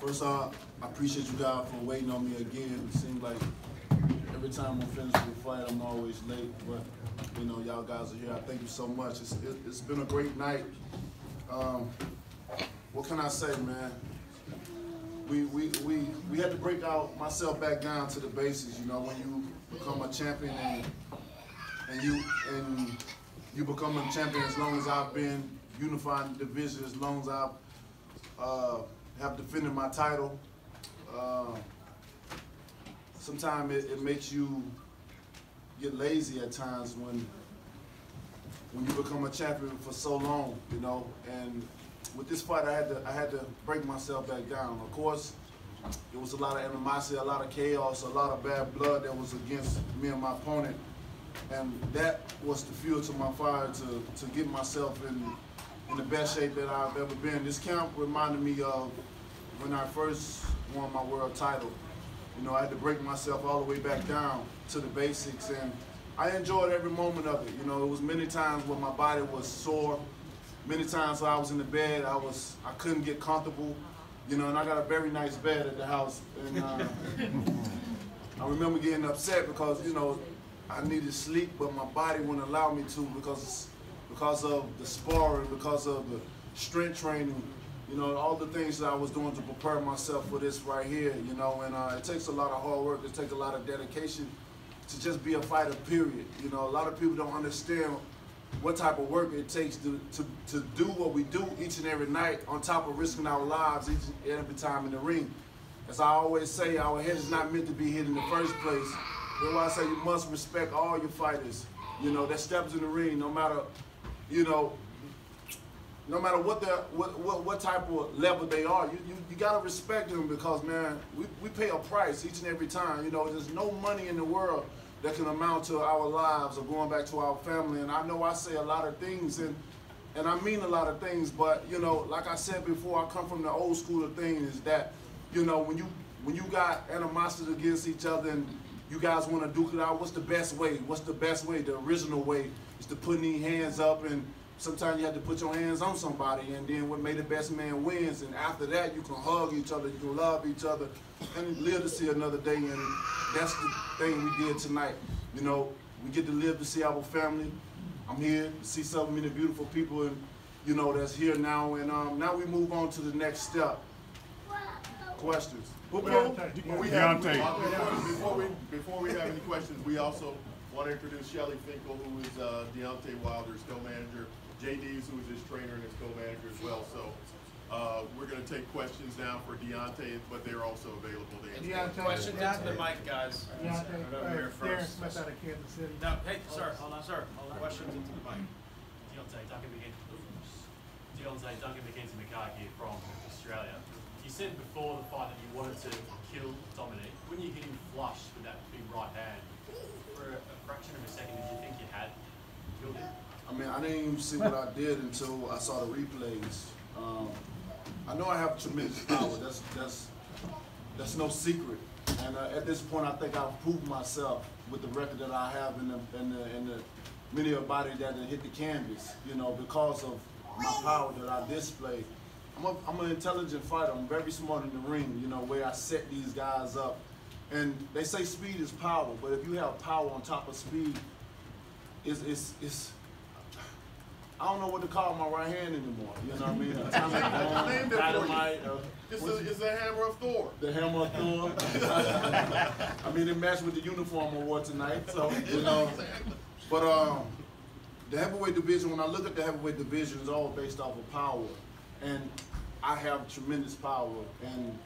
First off, I appreciate you guys for waiting on me again. It seems like every time I'm finished with a fight, I'm always late, but you know, y'all guys are here. I thank you so much. It's, it, it's been a great night. Um, what can I say, man? We, we, we, we had to break out myself back down to the basics. You know, when you become a champion and, and you and you become a champion as long as I've been unifying the division, as long as I've uh, have defended my title. Uh, Sometimes it, it makes you get lazy at times when when you become a champion for so long, you know. And with this fight, I had to I had to break myself back down. Of course, it was a lot of animosity, a lot of chaos, a lot of bad blood that was against me and my opponent, and that was the fuel to my fire to to get myself in in the best shape that I've ever been. This camp reminded me of when I first won my world title. You know, I had to break myself all the way back down to the basics, and I enjoyed every moment of it. You know, it was many times when my body was sore, many times I was in the bed, I was I couldn't get comfortable. You know, and I got a very nice bed at the house, and uh, I remember getting upset because you know I needed sleep, but my body wouldn't allow me to because because of the sparring, because of the strength training, you know, all the things that I was doing to prepare myself for this right here, you know, and uh, it takes a lot of hard work, it takes a lot of dedication to just be a fighter, period. You know, a lot of people don't understand what type of work it takes to, to, to do what we do each and every night on top of risking our lives each and every time in the ring. As I always say, our head is not meant to be hit in the first place. That's why I say you must respect all your fighters, you know, that steps in the ring, no matter, you know, no matter what the what, what, what type of level they are, you, you, you gotta respect them because man, we, we pay a price each and every time. You know, there's no money in the world that can amount to our lives or going back to our family. And I know I say a lot of things and and I mean a lot of things, but you know, like I said before, I come from the old school of things is that, you know, when you when you got animosity against each other and you guys want to duke it out, what's the best way? What's the best way? The original way is to put these hands up and sometimes you have to put your hands on somebody and then what made the best man wins and after that you can hug each other you can love each other and live to see another day and that's the thing we did tonight. You know we get to live to see our family. I'm here to see so many beautiful people and you know that's here now and um, now we move on to the next step. Questions? Well, well, well, we have, before we before we have any questions, we also want to introduce Shelly Finkel, who is uh, Deontay Wilder's co-manager. Jay Deas, who is his trainer and his co-manager as well. So uh, we're going to take questions now for Deontay, but they're also available to answer. Deontay, Questions into the mic, guys. Deontay, over here uh, Darren first. Smith out of Kansas City. No, hey, sir, Hold on. sir, Hold on. questions into the mic. Deontay Duncan McKenzie. Deontay Duncan McKenzie McCarthy from Australia. You said before the fight that you wanted to kill Dominic. When you hit him flush with that big right hand, for a, a fraction of a second, did you think you had killed him? I mean, I didn't even see what I did until I saw the replays. Um, I know I have tremendous power. That's that's that's no secret. And uh, at this point, I think I've proved myself with the record that I have in the in the, in the body that hit the canvas. You know, because of my power that I display. I'm, a, I'm an intelligent fighter. I'm very smart in the ring. You know, where I set these guys up. And they say speed is power, but if you have power on top of speed, it's it's it's I don't know what to call my right hand anymore. You know what I mean? Atomic bomb, Named it for you. dynamite, uh, It's the, it's the hammer of Thor. the hammer of Thor. I mean, it matched with the uniform I wore tonight, so you know. But um, the heavyweight division, when I look at the heavyweight division, it's all based off of power, and I have tremendous power, and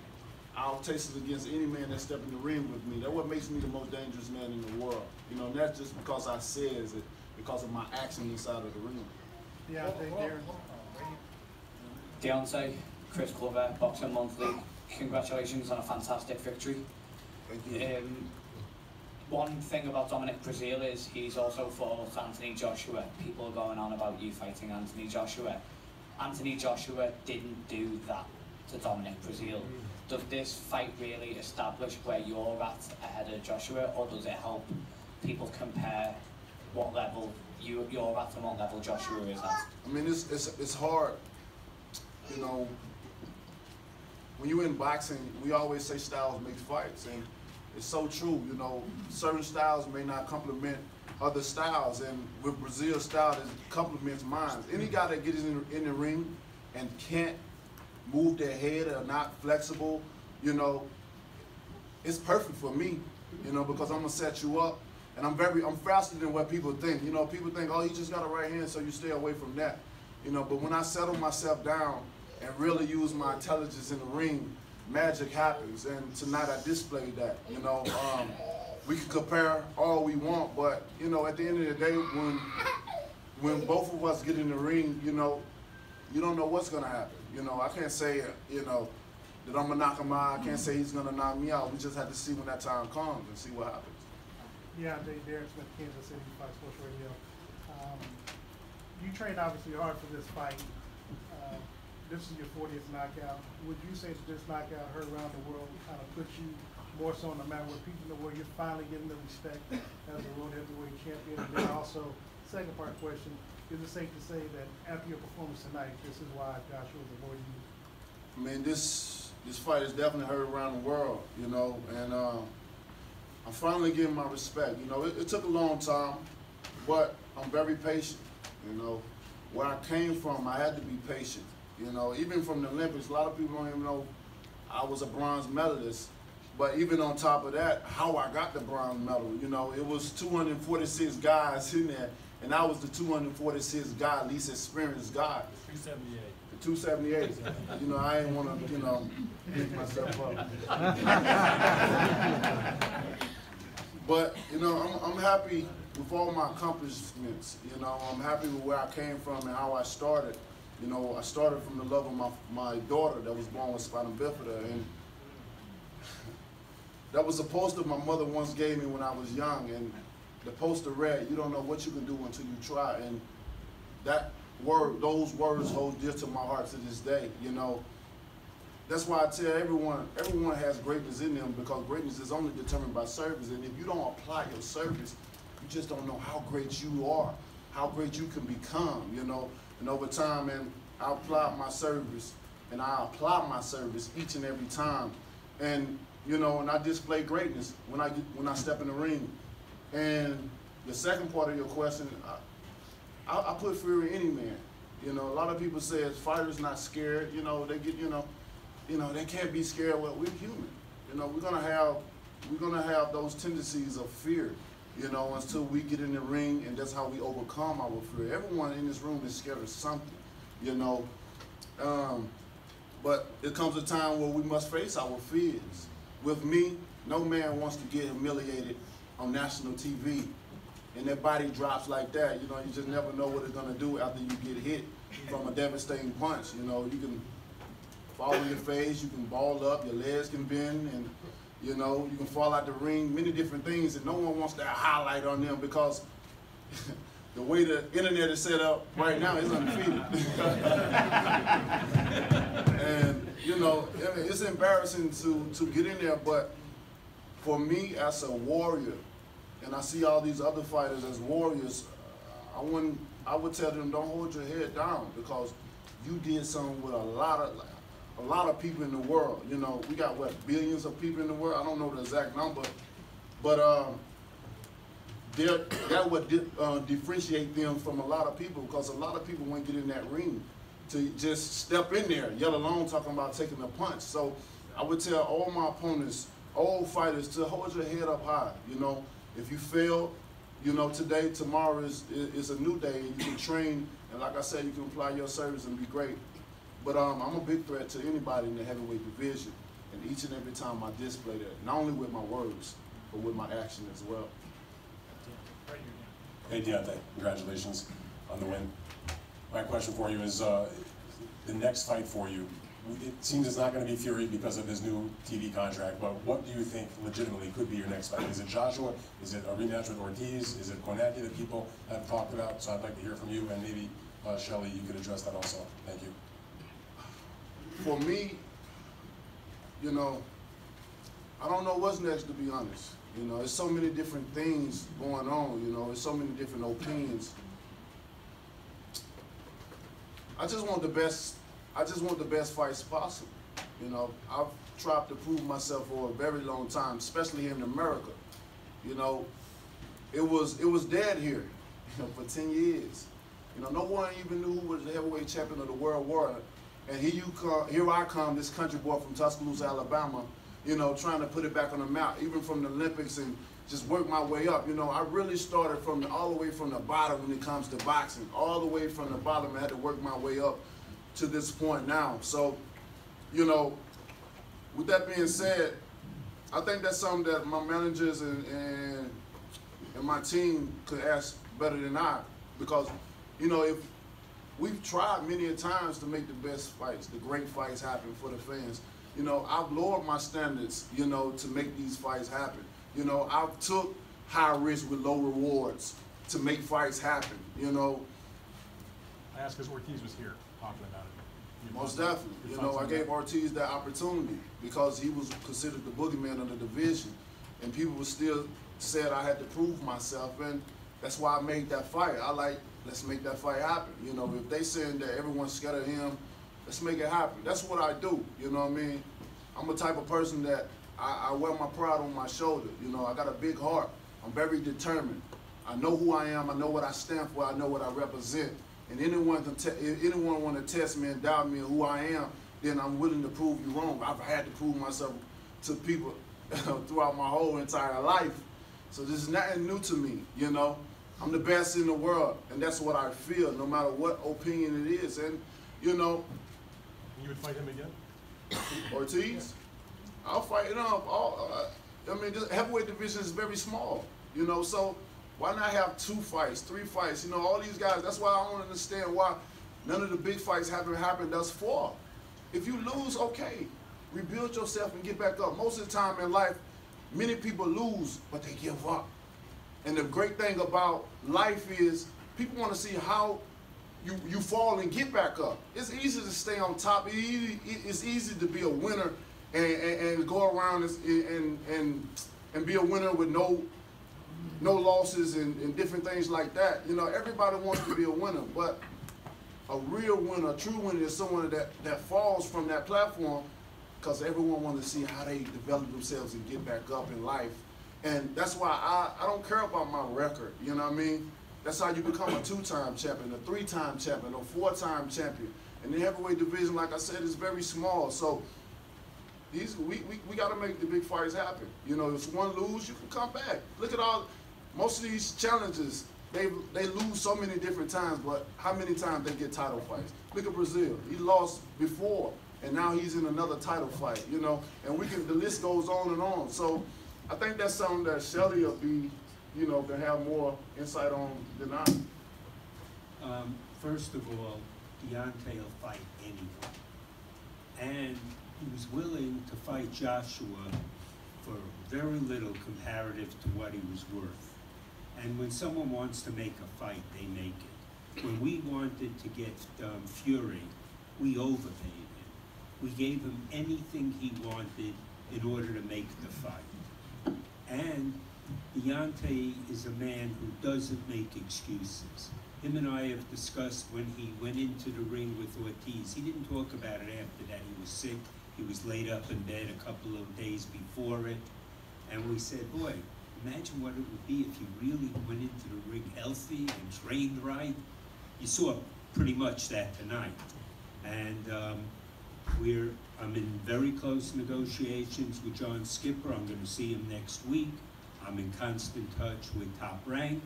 I'll taste it against any man that step in the ring with me. That's what makes me the most dangerous man in the world. You know, and that's just because I says it, because of my action inside of the ring. Deontay, Darren. Deontay, Chris Glover, Boxing Monthly, congratulations on a fantastic victory. Thank you. Um, one thing about Dominic Breazeale is he's also fought Anthony Joshua. People are going on about you fighting Anthony Joshua. Anthony Joshua didn't do that to Dominic Breazeale. does this fight really establish where you're at ahead of Joshua, or does it help people compare what level you, you're at and what level Joshua is at? I mean, it's, it's, it's hard, you know, when you're in boxing, we always say styles make fights, and it's so true, you know, certain styles may not complement other styles, and with Breazeale's style, it complements mine. Any guy that gets in, in the ring and can't move their head or not flexible, you know, it's perfect for me, you know, because I'm gonna set you up, and I'm very, I'm faster than what people think. You know, people think, oh, you just got a right hand, so you stay away from that, you know. But when I settle myself down and really use my intelligence in the ring, magic happens. And tonight I displayed that. You know, um, we can compare all we want, but you know, at the end of the day, when when both of us get in the ring, you know, you don't know what's gonna happen. You know, I can't say, you know, that I'm gonna knock him out. I can't say he's gonna knock me out. We just have to see when that time comes and see what happens. Yeah, Darren Smith, Kansas City, Fox Sports Radio. Um, you trained obviously hard for this fight. Uh, this is your 40th knockout. Would you say that this knockout heard around the world kind of put you more so on the map where people know where you're finally getting the respect as a world heavyweight champion? And then also, second part question, is it safe to say that after your performance tonight, this is why Joshua is avoiding you? I mean, this this fight is definitely heard around the world, you know, and uh, I'm finally getting my respect. You know, it, it took a long time, but I'm very patient. You know, where I came from, I had to be patient. You know, even from the Olympics, a lot of people don't even know I was a bronze medalist. But even on top of that, how I got the bronze medal, you know, it was 246 guys in there, and I was the 246 guy, least experienced guy. 278. The 278. you know, I ain't want to, you know, pick myself up. but you know, I'm, I'm happy with all my accomplishments. You know, I'm happy with where I came from and how I started. You know, I started from the love of my my daughter that was born with spinal bifida, and that was a poster my mother once gave me when I was young, and the poster read, "You don't know what you can do until you try," and that word, those words hold dear to my heart to this day. You know, that's why I tell everyone, everyone has greatness in them because greatness is only determined by service. And if you don't apply your service, you just don't know how great you are, how great you can become, you know. And over time, and I apply my service, and I apply my service each and every time. And, you know, and I display greatness when I, when I step in the ring. And the second part of your question, I, I, I put fear in any man. You know, a lot of people say fighters not scared. You know, they get, you know, you know, they can't be scared. Well, we're human. You know, we're gonna have we're gonna have those tendencies of fear. You know, until we get in the ring, and that's how we overcome our fear. Everyone in this room is scared of something. You know, um, but it comes a time where we must face our fears. With me, no man wants to get humiliated on national TV, and their body drops like that. You know, you just never know what it's gonna do after you get hit from a devastating punch. You know, you can fall on your face, you can ball up, your legs can bend, and you know, you can fall out the ring, many different things, and no one wants that highlight on them because the way the internet is set up right now is undefeated. and you know, I mean, it's embarrassing to to get in there, but for me as a warrior, and I see all these other fighters as warriors, I wouldn't, I would tell them don't hold your head down because you did something with a lot of a lot of people in the world. You know, we got what billions of people in the world. I don't know the exact number, but um, that would di- uh, differentiate them from a lot of people because a lot of people won't get in that ring to just step in there, yet alone talking about taking a punch. So I would tell all my opponents, all fighters, to hold your head up high. You know, if you fail, you know, today, tomorrow is, is a new day. You can train, and like I said, you can apply your service and be great. But um, I'm a big threat to anybody in the heavyweight division, and each and every time I display that, not only with my words, but with my action as well. Hey Deontay, congratulations on the win. My question for you is, uh, the next fight for you, it seems it's not gonna be Fury because of his new TV contract, but what do you think legitimately could be your next fight? Is it Joshua? Is it a rematch with Ortiz? Is it Kownacki that people have talked about? So I'd like to hear from you, and maybe, uh, Shelly, you could address that also. Thank you. For me, you know, I don't know what's next to be honest. You know, there's so many different things going on, you know, there's so many different opinions. I just want the best I just want the best fights possible. You know, I've tried to prove myself for a very long time, especially in America. You know, it was it was dead here, you know, for ten years. You know, no one even knew who was the heavyweight champion of the world war. And here you come, here I come, this country boy from Tuscaloosa, Alabama, you know, trying to put it back on the map, even from the Olympics and just work my way up. You know, I really started from the, all the way from the bottom when it comes to boxing, all the way from the bottom. I had to work my way up to this point now. So, you know, with that being said, I think that's something that my managers and, and and my team could ask better than I because, you know, if we've tried many a times to make the best fights, the great fights happen for the fans. You know, I've lowered my standards, you know, to make these fights happen. You know, I've took high risk with low rewards to make fights happen. You know, I asked because Ortiz was here talking about it. Your Most thoughts- definitely. You know, I gave that? Ortiz that opportunity because he was considered the boogeyman of the division. And people were still said I had to prove myself. And that's why I made that fight. I like, let's make that fight happen. You know, if they saying that everyone's scared of him, let's make it happen. That's what I do. You know what I mean? I'm a type of person that I, I wear my pride on my shoulder. You know, I got a big heart. I'm very determined. I know who I am. I know what I stand for. I know what I represent. And anyone can te- if anyone want to test me and doubt me who I am, then I'm willing to prove you wrong. I've had to prove myself to people throughout my whole entire life. So this is nothing new to me. You know, I'm the best in the world, and that's what I feel, no matter what opinion it is. And you know, You would fight him again? Ortiz, I'll fight it up. All, uh, I mean, this heavyweight division is very small, you know. So why not have two fights, three fights? You know, all these guys. That's why I don't understand why none of the big fights haven't happened thus far. If you lose, okay, rebuild yourself and get back up. Most of the time in life, many people lose, but they give up. And the great thing about life is people want to see how you, you fall and get back up. It's easy to stay on top. It easy- It's easy to be a winner and, and, and go around and, and, and, and be a winner with no no losses and, and different things like that. You know, everybody wants to be a winner, but a real winner, a true winner is someone that, that falls from that platform because everyone wants to see how they develop themselves and get back up in life. And that's why I, I don't care about my record, you know what I mean? That's how you become a two-time champion, a three-time champion, a four-time champion. And the heavyweight division, like I said, is very small. So these we, we, we got to make the big fights happen. You know, if one lose, you can come back. Look at all most of these challenges. They they lose so many different times, but how many times they get title fights? Look at Breazeale. He lost before, and now he's in another title fight. You know, and we can the list goes on and on. So I think that's something that Shelly will be, you know, can have more insight on than I. Um, first of all, Deontay will fight anyone. And he was willing to fight Joshua for very little comparative to what he was worth. And when someone wants to make a fight, they make it. When we wanted to get um, Fury, we overpaid him. We gave him anything he wanted in order to make the fight. And Deontay is a man who doesn't make excuses. Him and I have discussed when he went into the ring with Ortiz. He didn't talk about it after that. He was sick. He was laid up in bed a couple of days before it. And we said, boy, imagine what it would be if you really went into the ring healthy and trained right. You saw pretty much that tonight. And um, we're, I'm in very close negotiations with John Skipper. I'm gonna see him next week. I'm in constant touch with Top Rank.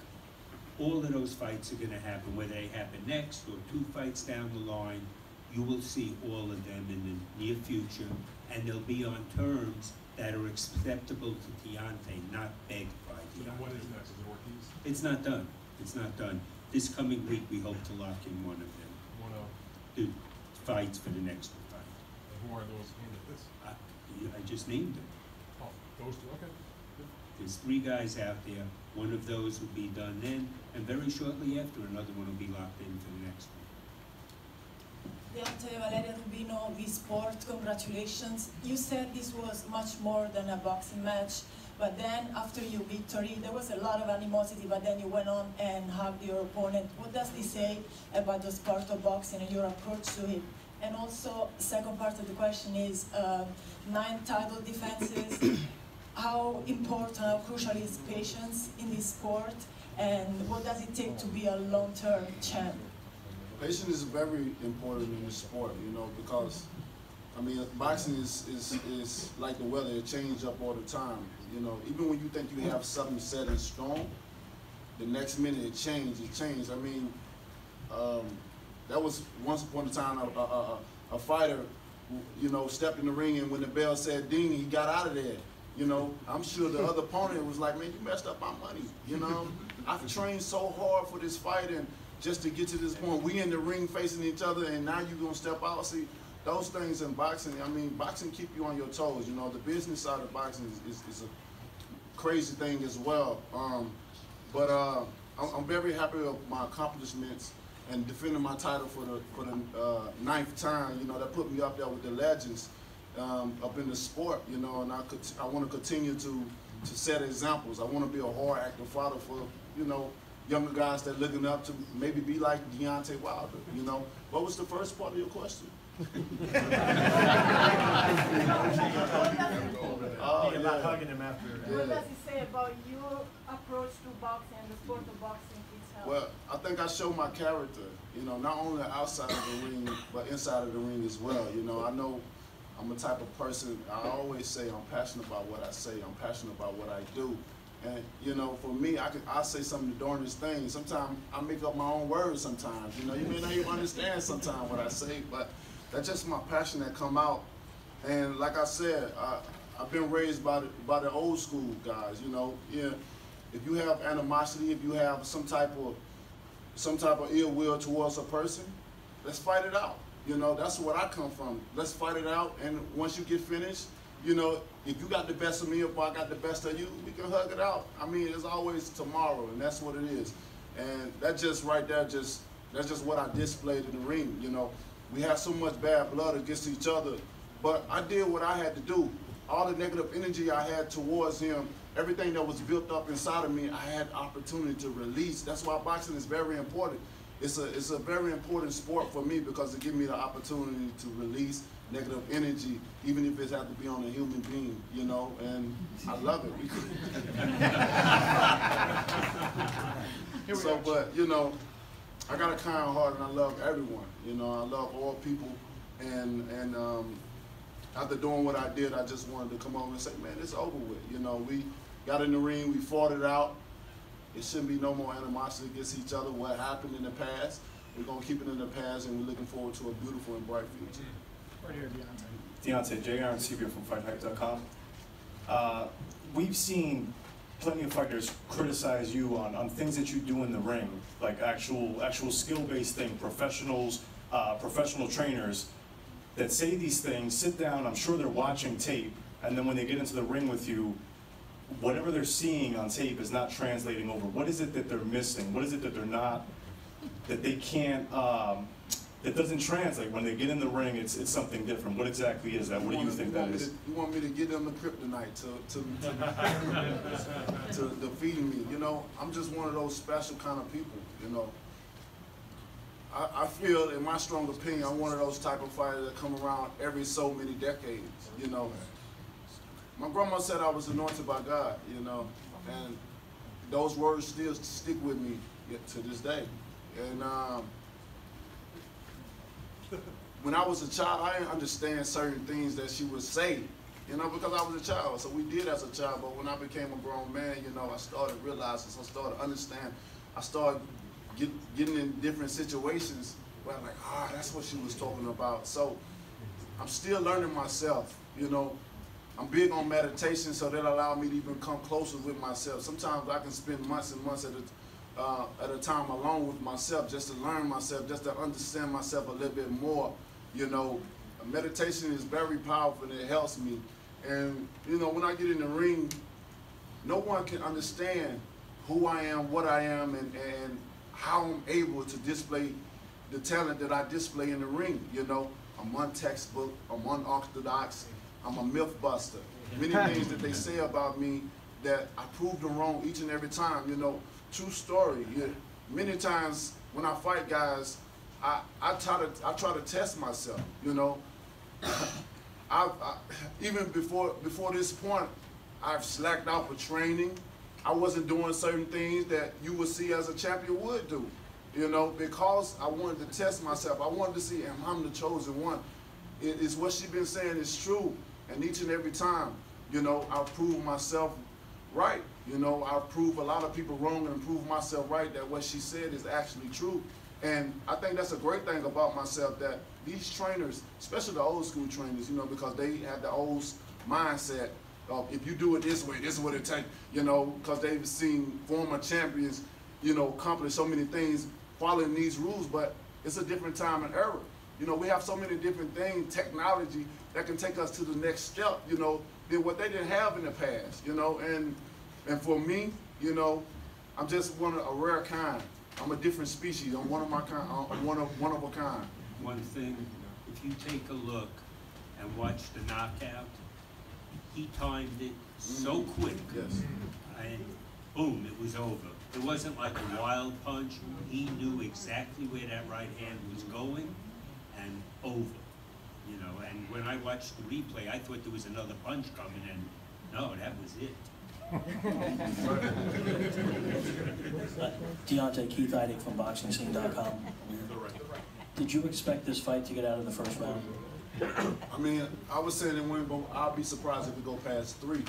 All of those fights are gonna happen, whether they happen next or two fights down the line. You will see all of them in the near future, and they'll be on terms that are acceptable to Deontay, not begged by then what is next? Is it Ortiz? It's not done. It's not done. This coming week, we hope to lock in one of them, One of, the fights for the next fight. Who are those candidates? I, I just named them. Oh, those two, okay. There's three guys out there. One of those will be done then, and very shortly after, another one will be locked in for the next one. Deontay Valeria Rubino, V Sport, congratulations. You said this was much more than a boxing match, but then after your victory, there was a lot of animosity, but then you went on and hugged your opponent. What does this say about the sport of boxing and your approach to it? And also, second part of the question is, uh, nine title defenses, how important, how crucial is patience in this sport? And what does it take to be a long-term champ? Patience is very important in this sport, you know, because I mean, boxing is, is, is like the weather, it changes up all the time. You know, even when you think you have something set and strong, the next minute it changes, it changes. I mean, um, that was once upon a time a, a, a, a fighter, you know, stepped in the ring and when the bell said ding, he got out of there. You know, I'm sure the other opponent was like, man, you messed up my money. You know, I've trained so hard for this fight and just to get to this point, we in the ring facing each other and now you're gonna step out. See, those things in boxing, I mean, boxing keep you on your toes. You know, the business side of boxing is, is, is a crazy thing as well. Um, but uh, I'm, I'm very happy with my accomplishments and defending my title for the for the uh, ninth time. You know, that put me up there with the legends um, up in the sport. You know, and I could I want to continue to to set examples. I want to be a hard acting father for you know younger guys that looking up to maybe be like Deontay Wilder. You know, what was the first part of your question? Oh, About hugging him after. What does he say about your approach to boxing and the sport of boxing itself? Well, I think I show my character, you know, not only outside of the ring, but inside of the ring as well. You know, I know I'm a type of person, I always say I'm passionate about what I say, I'm passionate about what I do. And, you know, for me, I could, I say some of the darndest things. Sometimes I make up my own words sometimes, you know, you may not even understand sometimes what I say, but that's just my passion that come out. And like I said, I, I've been raised by the, by the old school guys, you know, yeah. If you have animosity, if you have some type of some type of ill will towards a person, let's fight it out. You know, that's what I come from. Let's fight it out, and once you get finished, you know, if you got the best of me, if I got the best of you, we can hug it out. I mean, it's always tomorrow, and that's what it is. And that just right there, just that's just what I displayed in the ring. You know, we have so much bad blood against each other, but I did what I had to do. All the negative energy I had towards him, everything that was built up inside of me, I had opportunity to release. That's why boxing is very important. It's a it's a very important sport for me because it gives me the opportunity to release negative energy, even if it has to be on a human being, you know, and I love it. so, but, you know, I got a kind heart and I love everyone, you know, I love all people, and, and um, after doing what I did, I just wanted to come over and say, man, it's over with, you know, we got in the ring, we fought it out, it shouldn't be no more animosity against each other, what happened in the past, we're gonna keep it in the past, and we're looking forward to a beautiful and bright future. Right here, Deontay. Deontay, Jay Aaron Sevier from FightHype.com. Uh, we've seen plenty of fighters criticize you on, on things that you do in the ring, like actual actual skill-based thing, professionals, uh, professional trainers that say these things, sit down, I'm sure they're watching tape, and then when they get into the ring with you, whatever they're seeing on tape is not translating over. What is it that they're missing? What is it that they're not, that they can't, um, that doesn't translate when they get in the ring? It's it's something different. What exactly is that? What do you want- think want that me is? to- You want me to get them the kryptonite to, to, to, to defeat me, you know? I'm just one of those special kind of people, you know? I, I feel, in my strong opinion, I'm one of those type of fighters that come around every so many decades, you know? My grandma said I was anointed by God, you know? And those words still stick with me to this day. And, um, when I was a child, I didn't understand certain things that she would say, you know, because I was a child. So we did as a child, but when I became a grown man, you know, I started realizing, so I started understand. I started get, getting in different situations where I'm like, ah, that's what she was talking about. So I'm still learning myself, you know. I'm big on meditation, so that allow me to even come closer with myself. Sometimes I can spend months and months at a, uh, at a time alone with myself, just to learn myself, just to understand myself a little bit more. You know, meditation is very powerful and it helps me. And you know, when I get in the ring, no one can understand who I am, what I am, and, and how I'm able to display the talent that I display in the ring. You know, I'm one textbook, I'm unorthodox, I'm a myth buster. Many things that they say about me that I prove them wrong each and every time. You know, true story. Many times when I fight guys, I, I try to I try to test myself. You know, I've, I, even before before this point, I've slacked out for training. I wasn't doing certain things that you would see as a champion would do. You know, because I wanted to test myself. I wanted to see am I'm the chosen one. It is what she's been saying is true, and each and every time, you know, I prove myself right. You know, I prove a lot of people wrong and prove myself right that what she said is actually true. And I think that's a great thing about myself that these trainers, especially the old school trainers, you know, because they have the old mindset of if you do it this way, this is what it takes, you know, because they've seen former champions, you know, accomplish so many things following these rules, but it's a different time and era. You know, we have so many different things, technology that can take us to the next step, you know, than what they didn't have in the past, you know, and and for me, you know, I'm just one of a rare kind. I'm a different species. I'm one of my kind. I'm one of one of a kind. One thing, if you take a look and watch the knockout, he timed it so mm. quick. Yes. And boom, it was over. It wasn't like a wild punch. He knew exactly where that right hand was going over. You know, and when I watched the replay, I thought there was another punch coming and no, that was it. Deontay Keith Idec from BoxingScene.com. Did you expect this fight to get out in the first round? I mean, I was saying it win, but I'll be surprised if we go past three.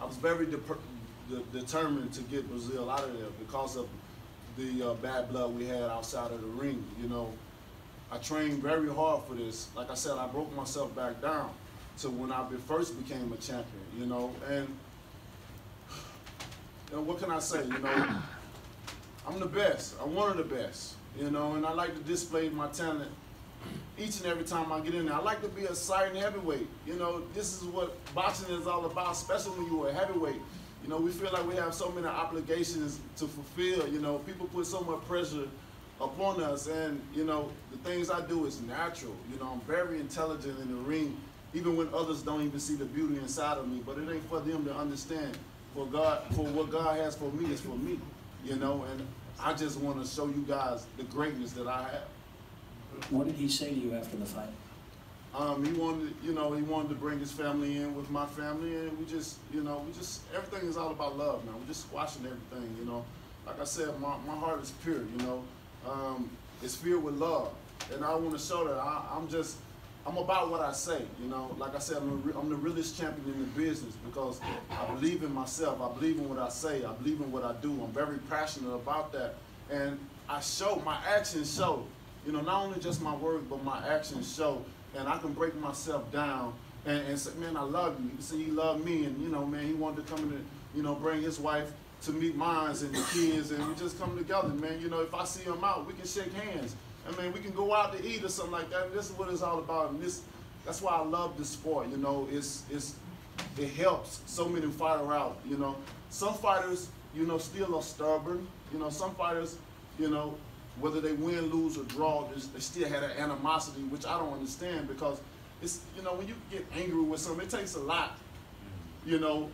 I was very de de determined to get Breazeale out of there because of the uh, bad blood we had outside of the ring. You know, I trained very hard for this. Like I said, I broke myself back down to when I first became a champion. You know, and you know what can I say? You know, I'm the best. I'm one of the best. You know, and I like to display my talent each and every time I get in there. I like to be a sighting heavyweight. You know, this is what boxing is all about, especially when you're a heavyweight. You know, we feel like we have so many obligations to fulfill. You know, people put so much pressure upon us, and you know, the things I do is natural. You know, I'm very intelligent in the ring, even when others don't even see the beauty inside of me. But it ain't for them to understand. For God, for what God has for me is for me. You know, and I just want to show you guys the greatness that I have. What did he say to you after the fight? Um, he wanted, you know, he wanted to bring his family in with my family, and we just, you know, we just everything is all about love now. We're just squashing everything, you know. Like I said, my, my heart is pure, you know. Um, it's filled with love, and I want to show that I, I'm just, I'm about what I say, you know. Like I said, I'm, the, I'm the realest champion in the business because I believe in myself. I believe in what I say. I believe in what I do. I'm very passionate about that, and I show my actions show. You know, not only just my words, but my actions show and I can break myself down and, and say, man, I love you. You see, he loved me, and you know, man, he wanted to come in and you know bring his wife to meet mine and the kids, and we just come together, man. You know, if I see him out, we can shake hands. I mean, we can go out to eat or something like that. And this is what it's all about. And this, that's why I love this sport. You know, it's it's it helps so many fighter out. You know, some fighters, you know, still are stubborn. You know, some fighters, you know, whether they win, lose, or draw, they still had an animosity, which I don't understand because it's, you know, when you get angry with something, it takes a lot, you know,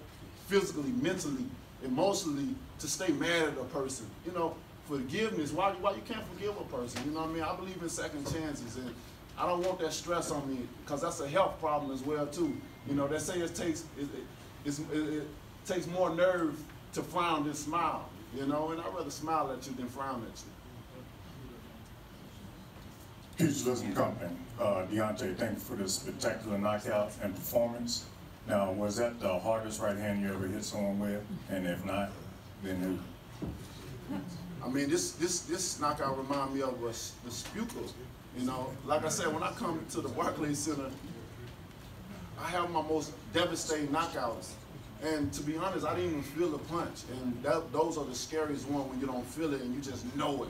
physically, mentally, emotionally, to stay mad at a person. You know, forgiveness, why, why you can't forgive a person, you know what I mean? I believe in second chances, and I don't want that stress on me because that's a health problem as well, too. You know, they say it takes, it, it, it, it takes more nerve to frown than smile, you know, and I'd rather smile at you than frown at you. Pugilism Company, uh, Deontay, thank you for this spectacular knockout and performance. Now, was that the hardest right hand you ever hit someone with? And if not, then who? I mean, this this this knockout remind me of was the Szpilka. You know, like I said, when I come to the Barclays Center, I have my most devastating knockouts. And to be honest, I didn't even feel the punch. And that, those are the scariest one when you don't feel it and you just know it.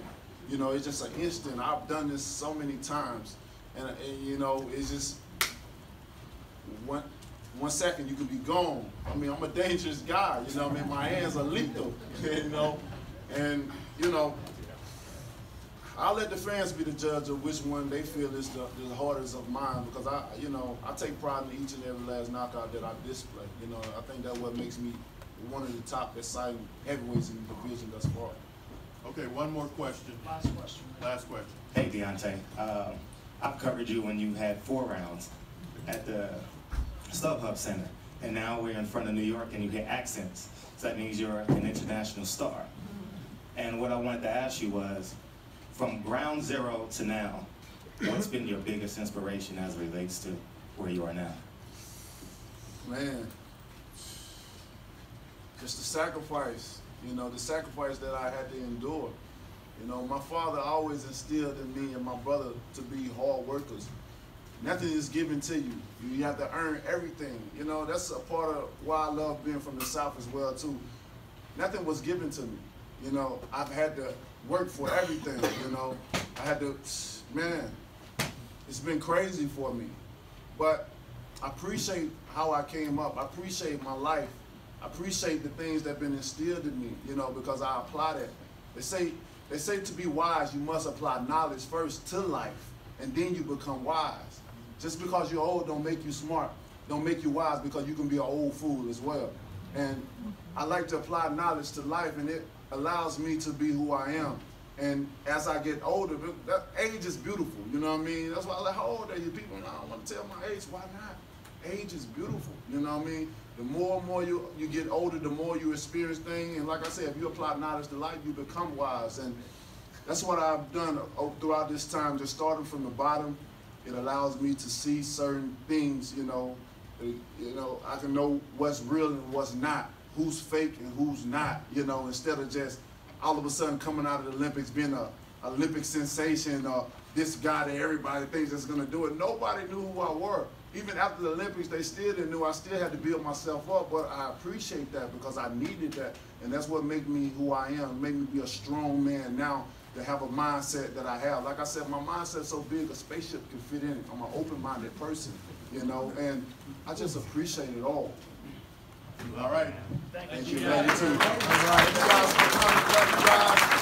You know, it's just an instant. I've done this so many times, and, and you know, it's just one one second you could be gone. I mean, I'm a dangerous guy. You know, I mean, my hands are lethal. You know, and you know, I'll let the fans be the judge of which one they feel is the, the hardest of mine because I, you know, I take pride in each and every last knockout that I display. You know, I think that's what makes me one of the top exciting heavyweights in the division thus far. Okay, one more question. Last question. Last question. Hey Deontay, um, I've covered you when you had four rounds at the StubHub Center, and now we're in front of New York and you hit accents. So that means you're an international star. And what I wanted to ask you was, from ground zero to now, what's been your biggest inspiration as it relates to where you are now? Man, just the sacrifice, you know, the sacrifice that I had to endure. You know, my father always instilled in me and my brother to be hard workers. Nothing is given to you. You have to earn everything. You know, that's a part of why I love being from the South as well too. Nothing was given to me. You know, I've had to work for everything, you know. I had to, man, it's been crazy for me. But I appreciate how I came up. I appreciate my life. I appreciate the things that have been instilled in me, you know, because I apply that. They say, they say to be wise, you must apply knowledge first to life, and then you become wise. Just because you're old don't make you smart, don't make you wise because you can be an old fool as well. And I like to apply knowledge to life, and it allows me to be who I am. And as I get older, that age is beautiful. You know what I mean? That's why I like, how old are you? People, I don't want to tell my age. Why not? Age is beautiful. You know what I mean? The more and more you, you get older, the more you experience things. And like I said, if you apply knowledge to life, you become wise. And that's what I've done uh, throughout this time, just starting from the bottom. It allows me to see certain things, you know. You know, I can know what's real and what's not, who's fake and who's not, you know, instead of just all of a sudden coming out of the Olympics being a Olympic sensation or this guy that everybody thinks is gonna do it. Nobody knew who I were. Even after the Olympics, they still didn't know. I still had to build myself up, but I appreciate that because I needed that. And that's what made me who I am, made me be a strong man now to have a mindset that I have. Like I said, my mindset's so big, a spaceship can fit in it. I'm an open-minded person, you know, and I just appreciate it all. All right. Thank you, lady, too. All right, you guys for coming. Love you guys.